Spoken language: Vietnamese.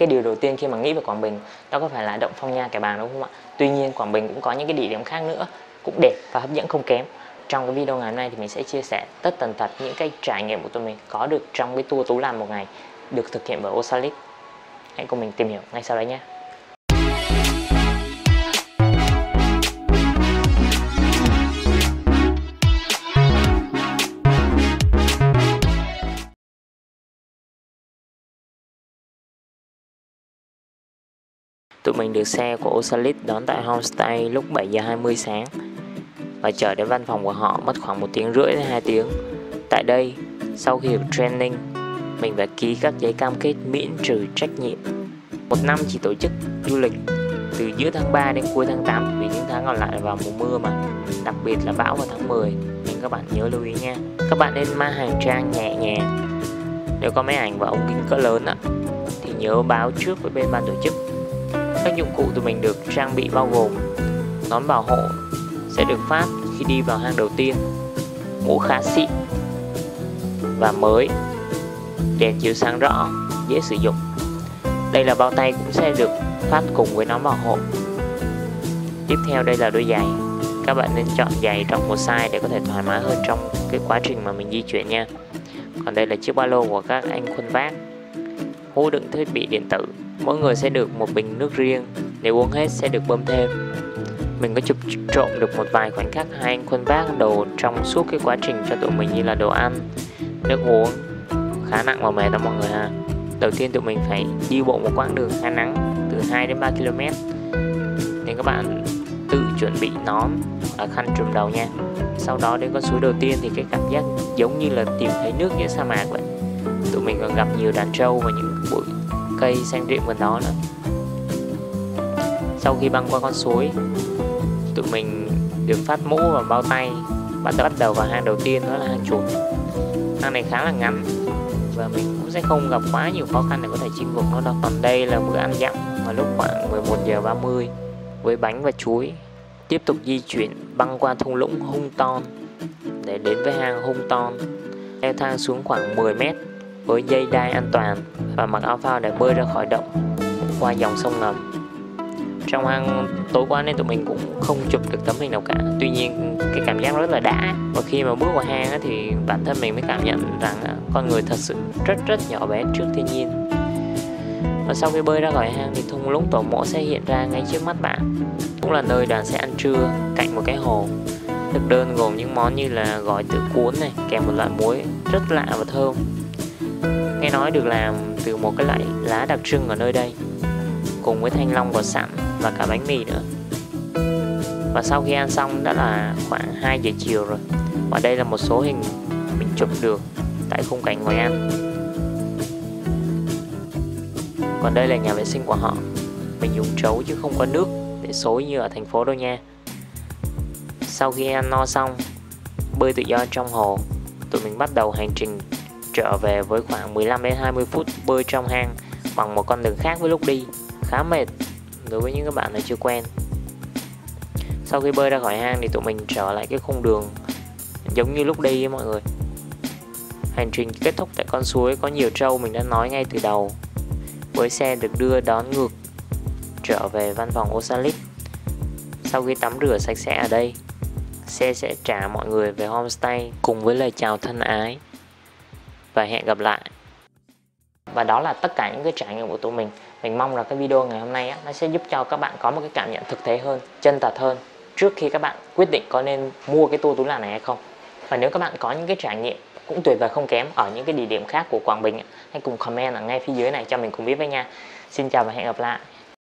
cái điều đầu tiên khi mà nghĩ về Quảng Bình, đó có phải là động Phong Nha Kẻ Bàng đúng không ạ? Tuy nhiên Quảng Bình cũng có những cái địa điểm khác nữa, cũng đẹp và hấp dẫn không kém. Trong cái video ngày hôm nay thì mình sẽ chia sẻ tất tần tật những cái trải nghiệm của tụi mình có được trong cái tour Tú Làm một ngày được thực hiện bởi Osalit. Hãy cùng mình tìm hiểu ngay sau đây nhé. Tụi mình được xe của Osalit đón tại homestay lúc 7 giờ 20 sáng. Và chờ đến văn phòng của họ mất khoảng 1 tiếng rưỡi đến 2 tiếng. Tại đây, sau khi được training, mình phải ký các giấy cam kết miễn trừ trách nhiệm. Một năm chỉ tổ chức du lịch từ giữa tháng 3 đến cuối tháng 8 vì những tháng còn lại là vào mùa mưa mà. Đặc biệt là bão vào tháng 10 nên các bạn nhớ lưu ý nha. Các bạn nên mang hành trang nhẹ nhàng. Nếu có máy ảnh và ống kính cỡ lớn ạ thì nhớ báo trước với bên ban tổ chức các dụng cụ tụi mình được trang bị bao gồm nón bảo hộ sẽ được phát khi đi vào hang đầu tiên, mũ khá xịn và mới, đèn chiếu sáng rõ, dễ sử dụng. Đây là bao tay cũng sẽ được phát cùng với nón bảo hộ. Tiếp theo, đây là đôi giày. Các bạn nên chọn giày trong một size để có thể thoải mái hơn trong cái quá trình mà mình di chuyển nha. Còn đây là chiếc ba lô của các anh khuân vác hú đựng thiết bị điện tử. Mỗi người sẽ được một bình nước riêng, nếu uống hết sẽ được bơm thêm. Mình có chụp trộm được một vài khoảnh khắc hai anh khuân vác đồ trong suốt cái quá trình cho tụi mình như là đồ ăn, nước uống. Khá nặng và mệt đó mọi người ha. Đầu tiên tụi mình phải đi bộ một quãng đường khá nắng, từ 2 đến 3 km nên các bạn tự chuẩn bị nón và khăn trùm đầu nha. Sau đó đến con suối đầu tiên thì cái cảm giác giống như là tìm thấy nước giữa sa mạc vậy tụi mình còn gặp nhiều đàn trâu và những bụi cây xanh rịm gần đó nữa. Sau khi băng qua con suối, tụi mình được phát mũ và bao tay, bắt bắt đầu vào hang đầu tiên, đó là hang chuột hang này khá là ngắn và mình cũng sẽ không gặp quá nhiều khó khăn để có thể chinh phục nó đâu. Còn đây là bữa ăn dặm vào lúc khoảng 11 giờ 30 với bánh và chuối. Tiếp tục di chuyển băng qua thung lũng hung ton để đến với hang hung ton. Leo thang xuống khoảng 10 mét với dây đai an toàn và mặc áo phao để bơi ra khỏi động qua dòng sông ngầm. Trong hang, tối qua nên tụi mình cũng không chụp được tấm hình nào cả. Tuy nhiên, cái cảm giác rất là đã. Và khi mà bước vào hang thì bản thân mình mới cảm nhận rằng con người thật sự rất rất nhỏ bé trước thiên nhiên. Và sau khi bơi ra khỏi hang thì thung lũng tổ mộ sẽ hiện ra ngay trước mắt bạn. Cũng là nơi đoàn sẽ ăn trưa cạnh một cái hồ. Thực đơn gồm những món như là gỏi tự cuốn này, kèm một loại muối rất lạ và thơm nghe nói được làm từ một cái loại lá đặc trưng ở nơi đây, cùng với thanh long có sẵn và cả bánh mì nữa. Và sau khi ăn xong đã là khoảng 2 giờ chiều rồi, và đây là một số hình mình chụp được tại khung cảnh ngồi ăn. Còn đây là nhà vệ sinh của họ, mình dùng trấu chứ không có nước để xối như ở thành phố đâu nha. Sau khi ăn no xong, bơi tự do trong hồ, tụi mình bắt đầu hành trình trở về với khoảng 15 đến 20 phút bơi trong hang bằng một con đường khác với lúc đi. Khá mệt đối với những các bạn đã chưa quen. Sau khi bơi ra khỏi hang thì tụi mình trở lại cái khung đường giống như lúc đi ấy mọi người. Hành trình kết thúc tại con suối có nhiều trâu mình đã nói ngay từ đầu. Với xe được đưa đón ngược trở về văn phòng Osalit. Sau khi tắm rửa sạch sẽ ở đây, xe sẽ trả mọi người về homestay cùng với lời chào thân ái và hẹn gặp lại. Và đó là tất cả những cái trải nghiệm của tụi mình. Mình mong là cái video ngày hôm nay á, nó sẽ giúp cho các bạn có một cái cảm nhận thực tế hơn chân thật hơn trước khi các bạn quyết định có nên mua cái tour tú là này hay không. Và nếu các bạn có những cái trải nghiệm cũng tuyệt vời không kém ở những cái địa điểm khác của Quảng Bình hãy cùng comment ở ngay phía dưới này cho mình cùng biết với nha. Xin chào và hẹn gặp lại.